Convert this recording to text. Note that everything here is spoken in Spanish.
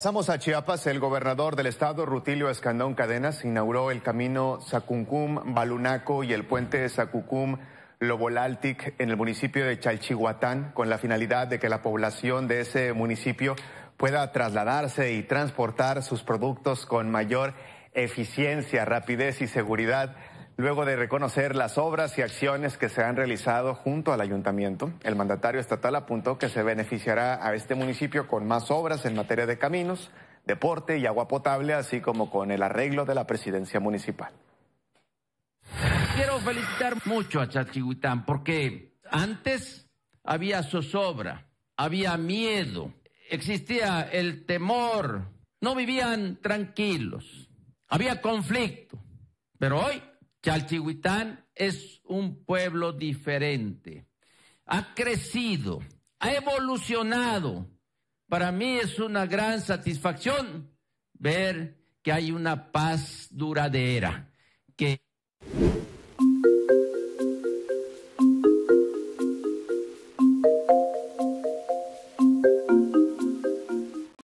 Pasamos a Chiapas. El gobernador del estado, Rutilio Escandón Cadenas, inauguró el camino Sacuncum Balunaco y el puente Sacucum Lobolaltic en el municipio de Chalchihuatán con la finalidad de que la población de ese municipio pueda trasladarse y transportar sus productos con mayor eficiencia, rapidez y seguridad. Luego de reconocer las obras y acciones que se han realizado junto al ayuntamiento, el mandatario estatal apuntó que se beneficiará a este municipio con más obras en materia de caminos, deporte y agua potable, así como con el arreglo de la presidencia municipal. Quiero felicitar mucho a Chachihuitán porque antes había zozobra, había miedo, existía el temor, no vivían tranquilos, había conflicto, pero hoy Chalchihuitán es un pueblo diferente. Ha crecido, ha evolucionado. Para mí es una gran satisfacción ver que hay una paz duradera, que